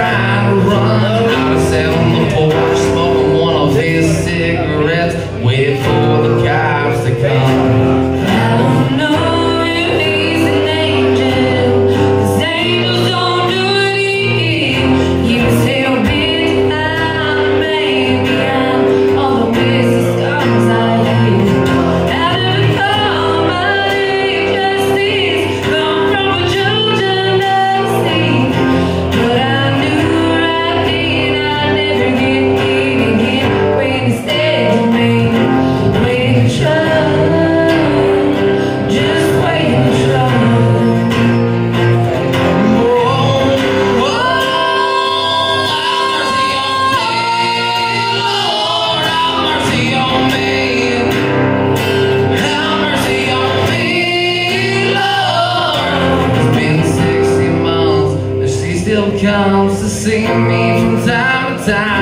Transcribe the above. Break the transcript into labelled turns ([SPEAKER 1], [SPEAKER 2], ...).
[SPEAKER 1] try to run,
[SPEAKER 2] I was out on the horse.
[SPEAKER 1] comes to see me from time to time.